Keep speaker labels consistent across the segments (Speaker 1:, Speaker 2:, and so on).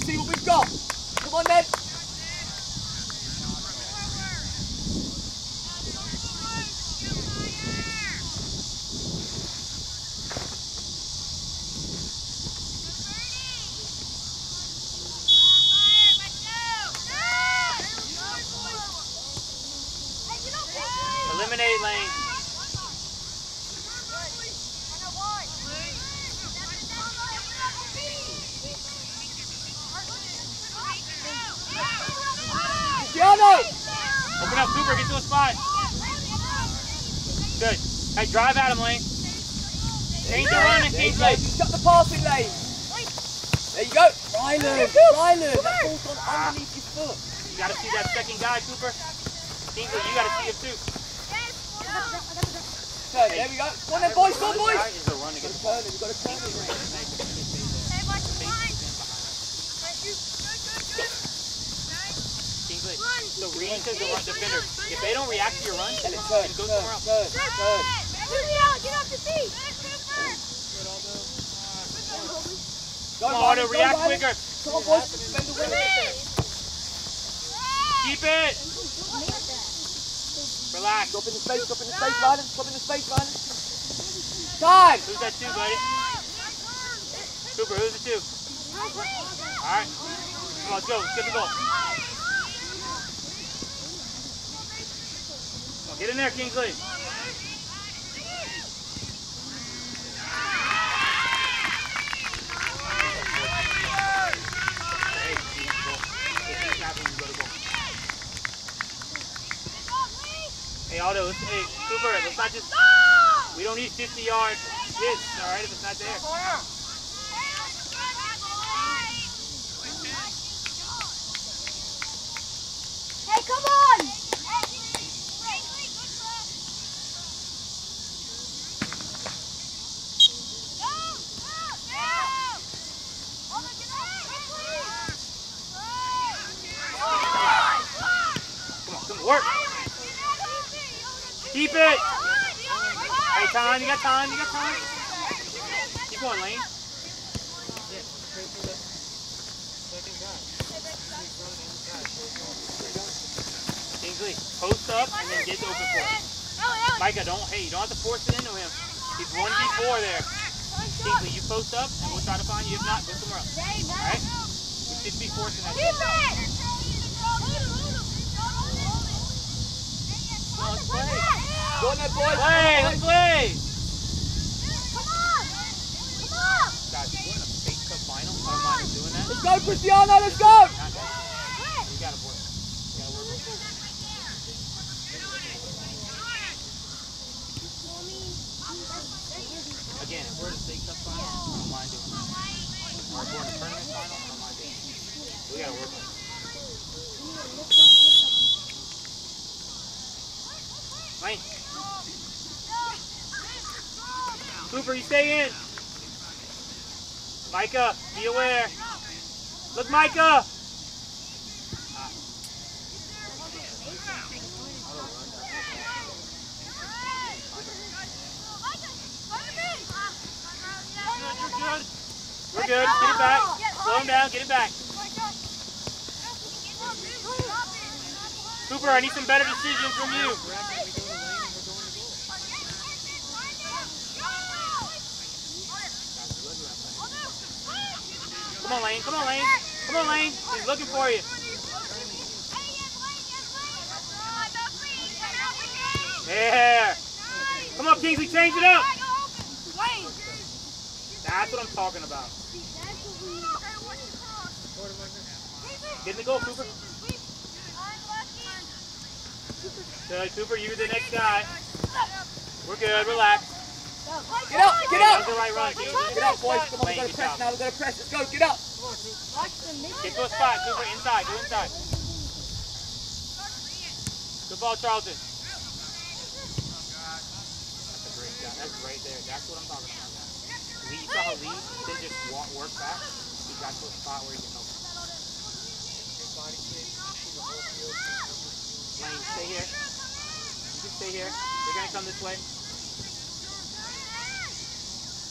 Speaker 1: See what we've got. Come on then.
Speaker 2: Eliminate lane.
Speaker 1: Cristiano!
Speaker 2: Open up, Cooper. Get to a spot. Good. Hey, drive at him, Lane. Change the run and
Speaker 1: There you
Speaker 2: change
Speaker 1: go.
Speaker 2: lane.
Speaker 1: Shut the passing lane. There you go. Ryland. Ryland. That ball's gone underneath his foot.
Speaker 2: You gotta see that second guy, Cooper. Kingsley, you gotta see him too.
Speaker 1: Okay, there we go. Come on then, boys. Come on, boys.
Speaker 2: is a run
Speaker 1: You've got to turn him. You've got to turn him.
Speaker 2: Kingsley. So read to the run defender. If they don't react to your run,
Speaker 1: And
Speaker 2: then
Speaker 1: then turn,
Speaker 2: go somewhere else.
Speaker 1: turn, turn.
Speaker 3: Get off your feet!
Speaker 1: Go,
Speaker 2: Come on,
Speaker 1: Ryland,
Speaker 2: to
Speaker 1: go,
Speaker 2: react
Speaker 1: Ryland.
Speaker 2: quicker.
Speaker 1: Come on, boys. Defend the win.
Speaker 2: Keep it. Relax.
Speaker 1: Stop in the space, stop in the space, Ryland. Stop in the space, Ryland. Time.
Speaker 2: Who's that two, buddy? Cooper, who's the two? Alright. Come on, let's go. Let's get the goal. Come on, get in there, Kingsley. Hey, Aldo, let's, hey, Cooper, let's not just, we don't need 50 yard hits, all right, if it's not there.
Speaker 3: Hey, come on!
Speaker 2: Come on, come on, work. Keep it. Hey, time, you time, you got time. Keep going, Lane. Kingsley, post up and then get the open him. Micah, don't, hey, you don't have to force it into him. He's 1v4 there. Kingsley, you post up and we'll try to find you. If not, go somewhere else. Alright? We should be forcing that.
Speaker 3: Keep it!
Speaker 2: On, play.
Speaker 1: Go on boys.
Speaker 2: Play, let's play.
Speaker 3: Come on! Come on!
Speaker 2: Guys, we're in a fake cup final. I don't mind doing that.
Speaker 1: Let's go, Cristiano. Let's go.
Speaker 2: Again, if we're in state I don't mind. If we're in tournament final, I don't mind. We gotta work on it. Cooper, you stay in. Micah, be aware. Look, Micah. We're good. Get it back. Slow him down. Get it back. Cooper, I need some better decisions from you. Come on, Lane. Come on, Lane. Come on, Lane. He's looking for you. There. Come on, Kingsley. Change it up. That's what I'm talking about. Get in the goal, Cooper. Good, Cooper. You're the next guy. We're good. Relax.
Speaker 1: Get up, get up.
Speaker 2: was the right run. Get,
Speaker 1: up, boys. Come on, we've got to press now. We've got to press. Let's go. Get up.
Speaker 2: Get to a spot, Cooper. Inside. Go inside. Good ball, Charlton. That's a great job. That's right there. That's what I'm talking about. Lee, you saw how Lee didn't just walk, work back. He got to a spot where he can help. Lane, stay here. You can stay here. They're gonna come this way.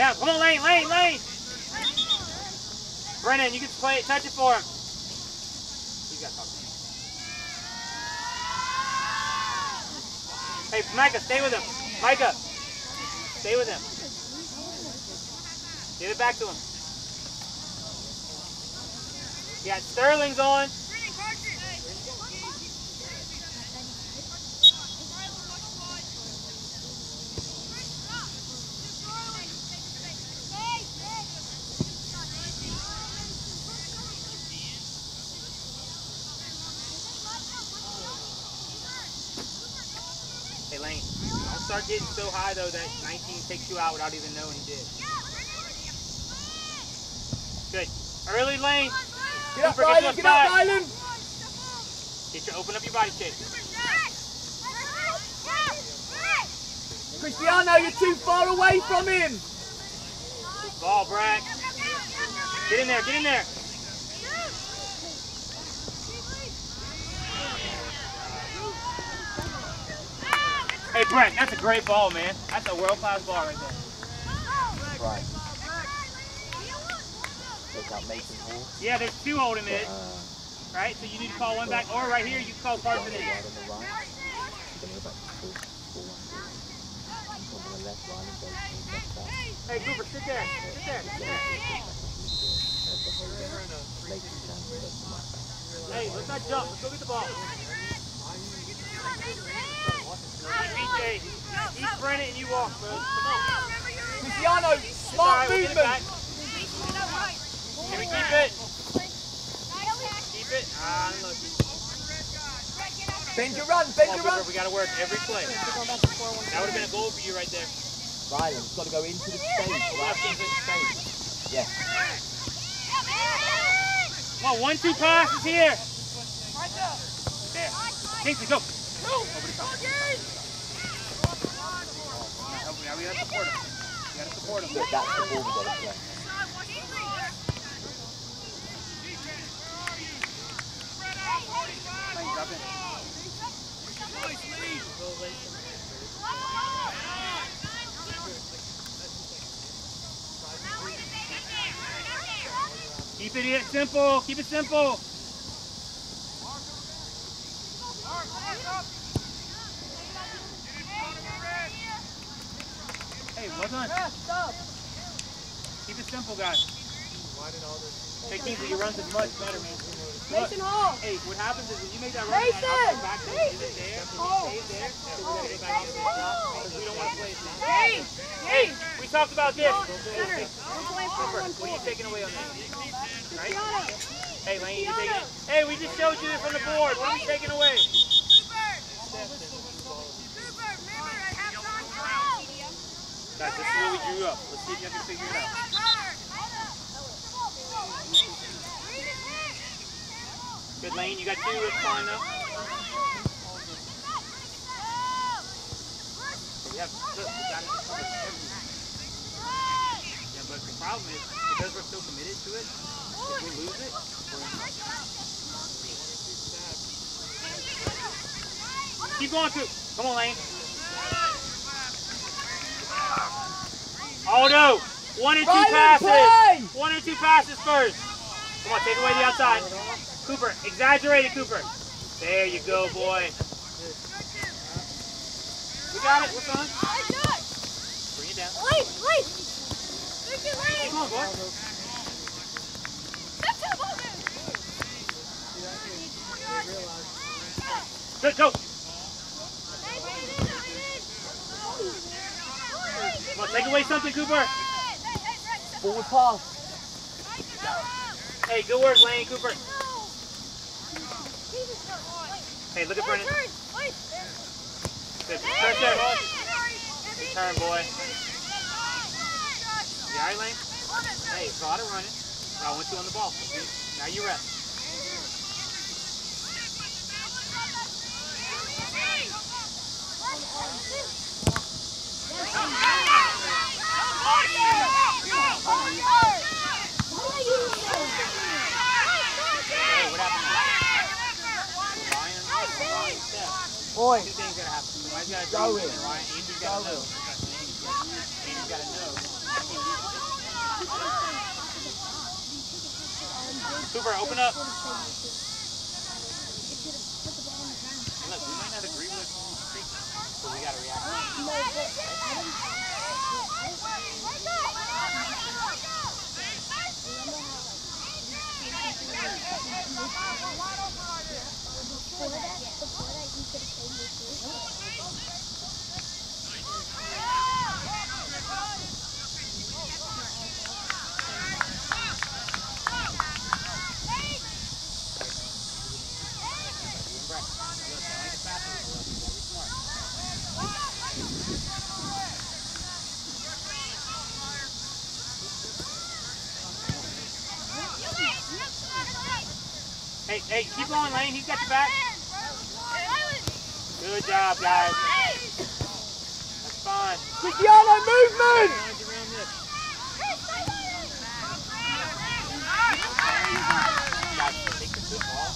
Speaker 2: Down. Come on, Lane, Lane, Lane. Brennan, you can play it. Touch it for him. He's got to. Hey, Micah, stay with him. Micah, stay with him. Give it back to him. Yeah, Sterling's on. Hey, Lane, don't start getting so high, though, that 19 takes you out without even knowing he did. Good. Early lane.
Speaker 1: Get up,
Speaker 2: Cooper, get
Speaker 1: Ryland,
Speaker 2: to
Speaker 1: get
Speaker 2: the
Speaker 1: up,
Speaker 2: side.
Speaker 1: Ryland.
Speaker 2: Get your, open up your body shape.
Speaker 1: Cristiano, you're too far away from him.
Speaker 2: Ball, Brack. Get in there, get in there. Brent, that's a great ball, man. That's a world-class ball right there.
Speaker 1: Right. There's that Mason Hall.
Speaker 2: Yeah, there's two holding it,
Speaker 1: uh,
Speaker 2: right? So you need to call one back, or right here, you can call Carson in.
Speaker 1: right on the right. Then go back to full, full one. On the left, Ryland goes to the left back.
Speaker 2: Hey, Cooper, sit there. Sit there. Sit there.
Speaker 1: There's the whole game. Mason down to the left back.
Speaker 2: Hey, let's not jump. Let's go get the ball. BJ, he's Brennan and you walk, bro. Come on.
Speaker 1: Cristiano,
Speaker 2: It's all right,
Speaker 1: smart
Speaker 2: we'll get it
Speaker 1: movement.
Speaker 2: back. Can we keep it? Keep it. Ah, unlucky.
Speaker 1: Bend your run, bend your run.
Speaker 2: We got to work every play. That would have been a goal for you right there.
Speaker 1: Ryland's got to go into the space, right into the space. Yeah.
Speaker 2: Come on, one, two passes here. There. Kingsley, go. Over the top. Now we got to support him. We got to support him.
Speaker 1: Look, that's the ball we've got to play.
Speaker 2: Keep it simple. Keep it simple. Well. Keep it simple, guys. Hey, Kingsley, your runs is much better, man. Look,
Speaker 3: Mason Hall.
Speaker 2: hey, what happens is when you make that run,
Speaker 3: Mason!
Speaker 2: back, it
Speaker 3: Mason!
Speaker 2: there?
Speaker 3: Oh.
Speaker 2: it there, then we gotta get back into the because we don't want to play it now.
Speaker 3: Hey,
Speaker 2: Hey, we talked about this.
Speaker 3: We're playing for one
Speaker 2: what are you taking away on that? Right? Hey, Lane, you taking it? Hey, we just showed you this on the board. What are we taking away? Guys, this is where we grew up. Let's see if you can figure it out. Good, Lane. You got two. It's fine enough. We. Yeah, but the problem is, because we're so committed to it, if we lose it, we're in. Keep going, Coop. Come on, Lane. Aldo, one and two
Speaker 1: Ryland,
Speaker 2: passes.
Speaker 1: play!
Speaker 2: One or two passes first. Come on, take away the outside. Cooper, exaggerate it, Cooper. There you go, boy. We got it. We're fine. Bring it down. Keep going, boy. Good, go. Come on, take away something, Cooper.
Speaker 1: Forward pass.
Speaker 2: Hey, good work, Lane, Cooper. Hey, look at Brennan. Good. There. Good turn, boy. You all right, Lane? Hey, try to run it. I want you on the ball. Now you rest.
Speaker 1: Boy,
Speaker 2: Two things gotta happen. Somebody's gotta
Speaker 1: Go
Speaker 2: agree
Speaker 1: in.
Speaker 2: with it, right? Andrew's gotta
Speaker 1: Go
Speaker 2: know. Andrew's gotta know. Cooper, open up. Look, we might not agree with Creek, but we gotta react. You and Brett. Look, don't make it faster. Look, you gotta be smart. Hey, hey, keep going, Lane. He's got your back. Good job, guys. That's fine.
Speaker 1: Cristiano movement!
Speaker 2: Around you around this. Guys, take the good ball.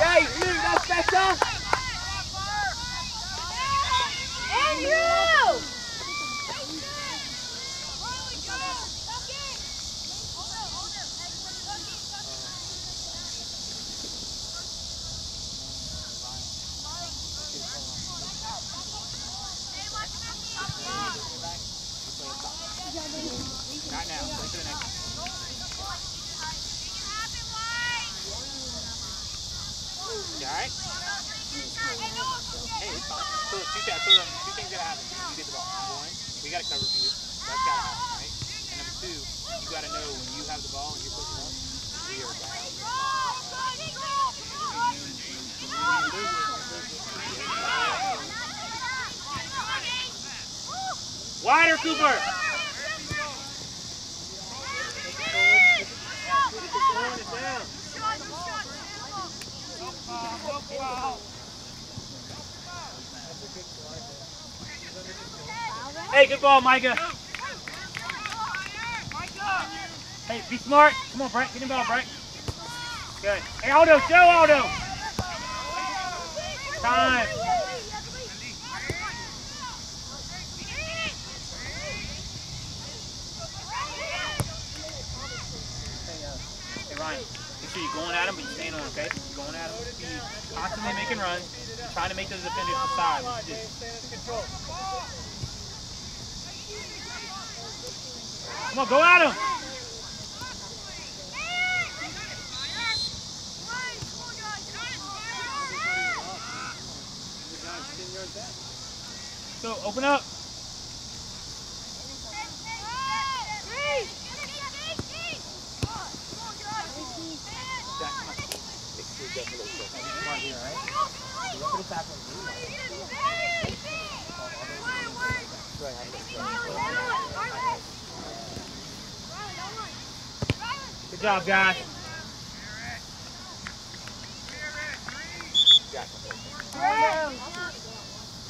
Speaker 1: Yay, Luke, that's better!
Speaker 2: Not now. Go to the next one. You alright? Hey, it's fine. So, two, th- so, two things gotta happen. You get the ball. One, we gotta cover for you. That's gotta happen, right? And number two, you gotta know when you have the ball and you're pushing up, we are down. Wider, Cooper! Hey, good ball, Micah. Hey, be smart. Come on, Brent. Get him ball, Brent. Good. Hey, Aldo, show Aldo. Time. Hey, uh, Ryan. Make sure you're going at him, but you're staying on, okay? Going at him. You're constantly making runs. Trying to make those defenders decide. Come on, go at him. So, open up. Jack, come on. Smart here, all right? Good job, guys.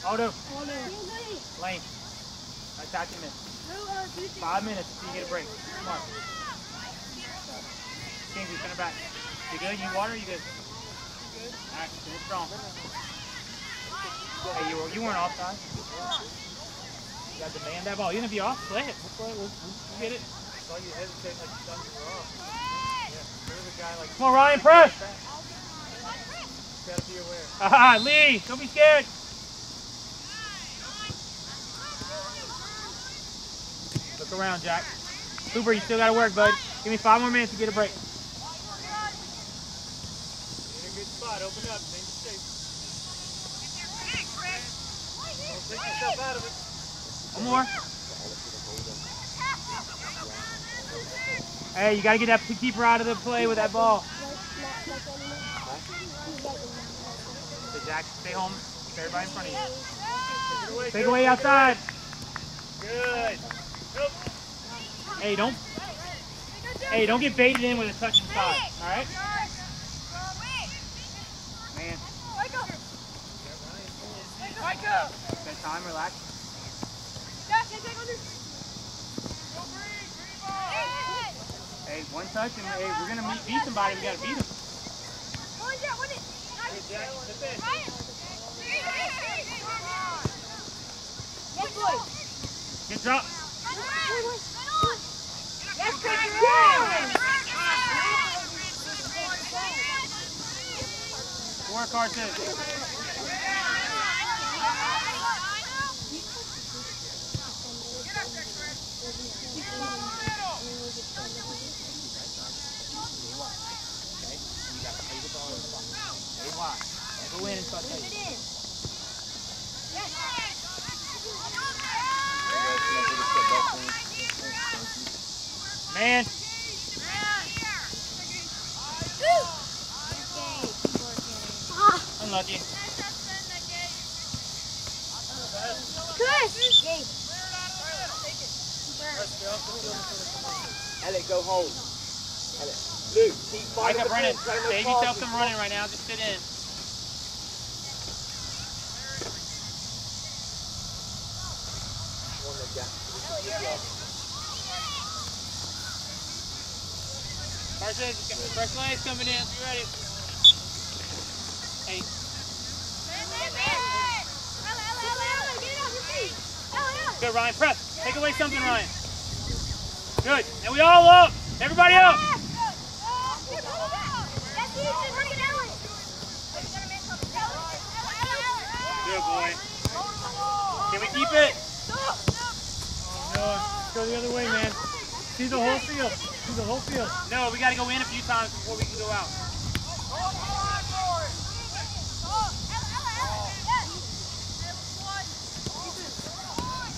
Speaker 2: Aldo, Lane. Attack him in. Five minutes until you get a break. Smart. Kingsley, turn it back. You good? You water? You good? All right, finish strong. Hey, you, were, you weren't offside. You got to demand that ball. You gonna be off? Play it. Get it.
Speaker 4: saw you hesitate like you thought you were off. Yeah, there's a guy like
Speaker 2: Come on, Ryan, press.
Speaker 4: gotta be aware.
Speaker 2: Ah, Lee, don't be scared. Look around, Jack. Cooper, you still got to work, bud. Give me five more minutes to get a break.
Speaker 4: In a good spot, open up, make mistakes. Don't take yourself out of it.
Speaker 2: One more. Hey, you got to get that keeper out of the play with that ball. So, Jack, stay home. Keep everybody in front of you.
Speaker 4: Take away.
Speaker 2: Take away outside.
Speaker 4: Good.
Speaker 2: Hey, don't. Hey, don't get baited in with a touch inside. All right, man. Spend time, relax. Hey, one touch, and hey, we're gonna meet, beat somebody. We gotta beat them. Jack, step in.
Speaker 3: Yes, boy.
Speaker 2: Good drop.
Speaker 3: Yes, Chris.
Speaker 2: Work hard, too. You got to play the ball in the box. Stay wide. Don't go in and start taking. Man. Unlucky.
Speaker 1: Alec, go home. Alec. Luke, keep fighting
Speaker 2: Brennan,
Speaker 1: ball, trying to
Speaker 2: save yourself
Speaker 1: it.
Speaker 2: some running right now. Just sit in.
Speaker 1: Come on then, Jack.
Speaker 2: Legs, first legs coming in. Be ready. Hey, good, Ryan. Press. Take away something, Ryan. Good. And we all up. Everybody up. Good boy. Can we keep it?
Speaker 4: No, go the other way, man. See the whole field. See the whole field.
Speaker 2: No, we got to go in a few times before we can go out.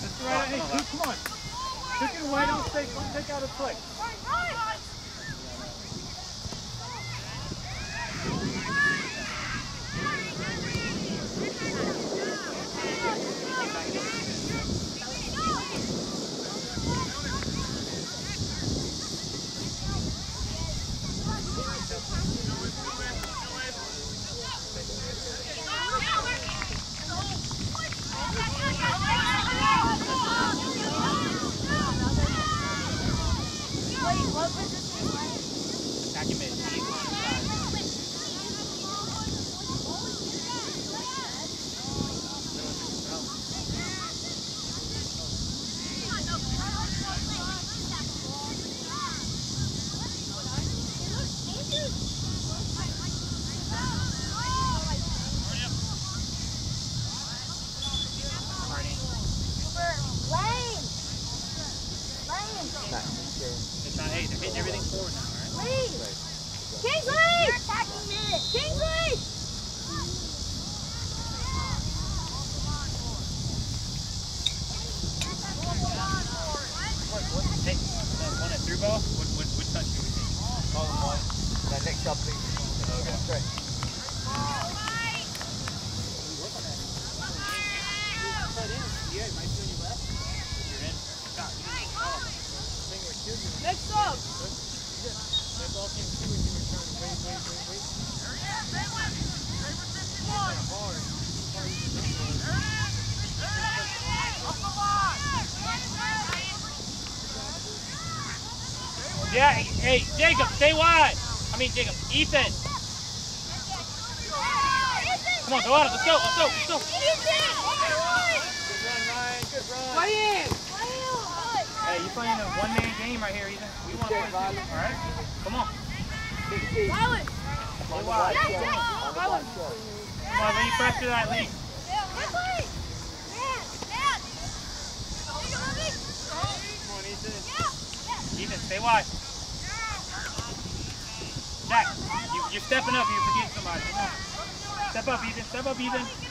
Speaker 4: That's right. Hey, come on. Took it away. Don't take. Don't take out a play.
Speaker 2: Back in mid. Easy on the side. Hardy. It's not, hey, they're hitting everything forward now, all right?
Speaker 3: Kingsley! Kingsley!
Speaker 2: Hey, that one at through ball, what, what, which touch do we take?
Speaker 1: Oh, my. Now, next up, please. Straight.
Speaker 2: Yeah, it might be on your left. If you're in.
Speaker 4: Wait, wait, wait, wait.
Speaker 2: Yeah, hey, Jacob, stay wide. Mean, Jacob, Ethan. Come on, out. Let's go, let's go, let's go. Good run, Ryan. Good run. Hey, you playing a one-man game right here, Ethan. We want to play all right? Come on.
Speaker 1: Stay wide.
Speaker 2: Come on, Lee, pressure that, Lee. Ethan. Ethan, stay wide. Jack, you, you're stepping up. You're forgetting somebody. Step up, Ethan. Step up, Ethan.